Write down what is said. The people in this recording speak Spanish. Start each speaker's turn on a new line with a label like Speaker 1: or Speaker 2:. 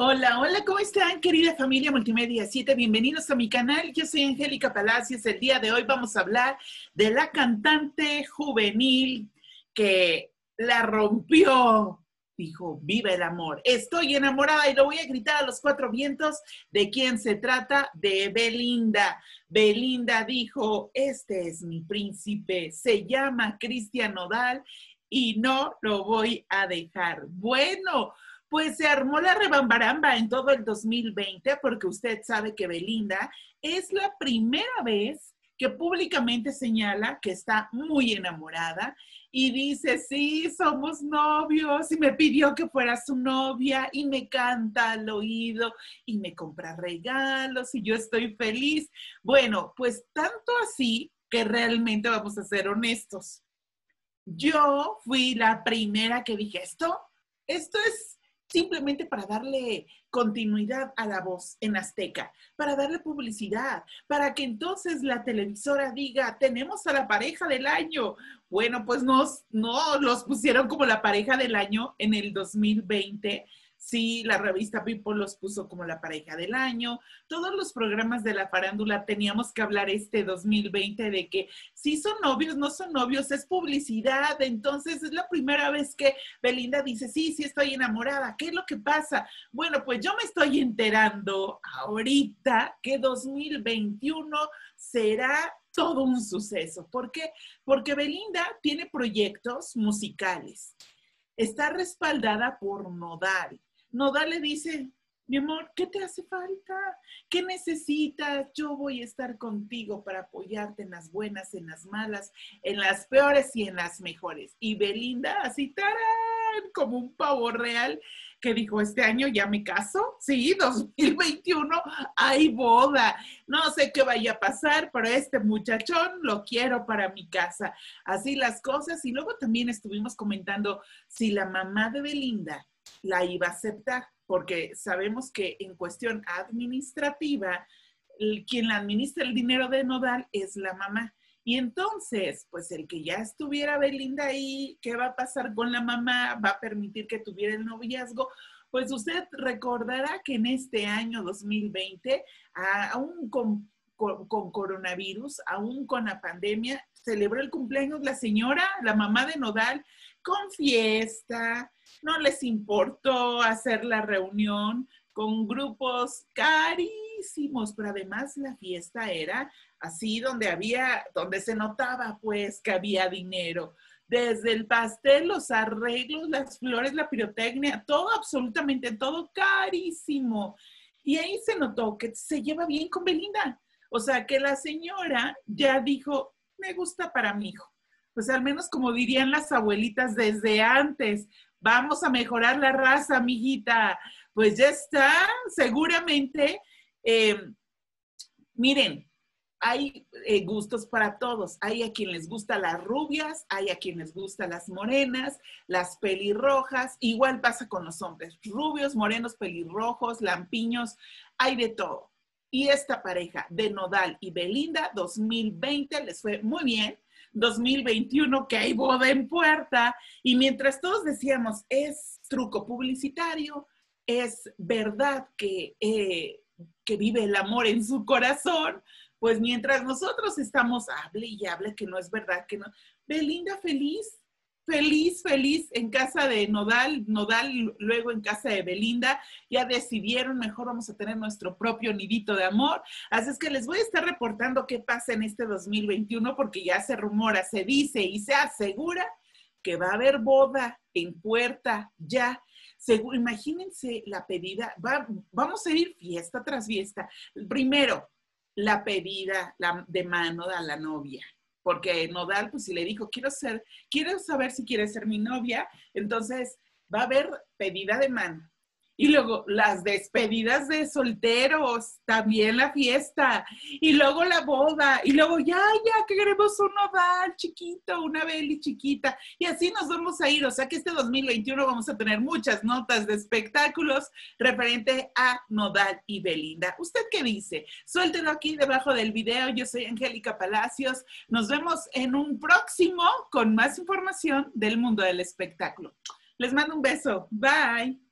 Speaker 1: Hola, hola, ¿cómo están, querida familia Multimedia 7? Bienvenidos a mi canal. Yo soy Angélica Palacios. El día de hoy vamos a hablar de la cantante juvenil que la rompió. Dijo, viva el amor. Estoy enamorada y lo voy a gritar a los cuatro vientos. ¿De quién se trata? De Belinda. Belinda dijo, este es mi príncipe. Se llama Cristian Nodal y no lo voy a dejar. Bueno, pues se armó la rebambaramba en todo el 2020 porque usted sabe que Belinda es la primera vez que públicamente señala que está muy enamorada y dice, sí, somos novios y me pidió que fuera su novia y me canta al oído y me compra regalos y yo estoy feliz. Bueno, pues tanto así que realmente vamos a ser honestos. Yo fui la primera que dije, esto, esto es simplemente para darle continuidad a la voz en Azteca, para darle publicidad, para que entonces la televisora diga, tenemos a la pareja del año. Bueno, pues no los pusieron como la pareja del año en el 2020 Sí, la revista People los puso como la pareja del año. Todos los programas de la farándula teníamos que hablar este 2020 de que si son novios, no son novios, es publicidad. Entonces es la primera vez que Belinda dice, sí, sí estoy enamorada. ¿Qué es lo que pasa? Bueno, pues yo me estoy enterando ahorita que 2021 será todo un suceso. ¿Por qué? Porque Belinda tiene proyectos musicales. Está respaldada por Nodal Nodal le dice, mi amor, ¿qué te hace falta? ¿Qué necesitas? Yo voy a estar contigo para apoyarte en las buenas, en las malas, en las peores y en las mejores. Y Belinda, así, tarán, como un pavo real, que dijo, este año ya me caso. Sí, 2021, hay boda. No sé qué vaya a pasar, pero este muchachón lo quiero para mi casa. Así las cosas. Y luego también estuvimos comentando si la mamá de Belinda la iba a aceptar, porque sabemos que en cuestión administrativa, quien la administra el dinero de Nodal es la mamá. Y entonces, pues el que ya estuviera Belinda ahí, ¿qué va a pasar con la mamá? ¿Va a permitir que tuviera el noviazgo? Pues usted recordará que en este año 2020, aún con, con, coronavirus, aún con la pandemia, celebró el cumpleaños la señora, la mamá de Nodal, con fiesta, no les importó hacer la reunión con grupos carísimos, pero además la fiesta era así donde había, donde se notaba pues que había dinero. Desde el pastel, los arreglos, las flores, la pirotecnia, todo, absolutamente todo carísimo. Y ahí se notó que se lleva bien con Belinda. O sea, que la señora ya dijo, me gusta para mi hijo. Pues al menos como dirían las abuelitas desde antes, vamos a mejorar la raza, mijita. Pues ya está, seguramente. Eh, miren, hay eh, gustos para todos. Hay a quien les gusta las rubias, hay a quien les gusta las morenas, las pelirrojas. Igual pasa con los hombres. Rubios, morenos, pelirrojos, lampiños, hay de todo. Y esta pareja de Nodal y Belinda 2020 les fue muy bien 2021 que hay boda en puerta y mientras todos decíamos es truco publicitario, es verdad que, eh, que vive el amor en su corazón, pues mientras nosotros estamos, hable y hable que no es verdad, que no. Belinda feliz, feliz, feliz en casa de Nodal, Nodal luego en casa de Belinda, ya decidieron, mejor vamos a tener nuestro propio nidito de amor. Así es que les voy a estar reportando qué pasa en este 2021 porque ya se rumora, se dice y se asegura que va a haber boda en puerta ya. imagínense la pedida, vamos a ir fiesta tras fiesta. Primero, la pedida de mano a la novia porque Nodal, pues si le dijo, quiero ser, quiero saber si quiere ser mi novia, entonces va a haber pedida de mano. Y luego las despedidas de solteros, también la fiesta, y luego la boda, y luego ya, ya, que queremos un nodal chiquito, una beli chiquita, y así nos vamos a ir. O sea que este 2021 vamos a tener muchas notas de espectáculos referente a Nodal y Belinda. ¿Usted qué dice? Suéltelo aquí debajo del video. Yo soy Angélica Palacios. Nos vemos en un próximo con más información del mundo del espectáculo. Les mando un beso. Bye.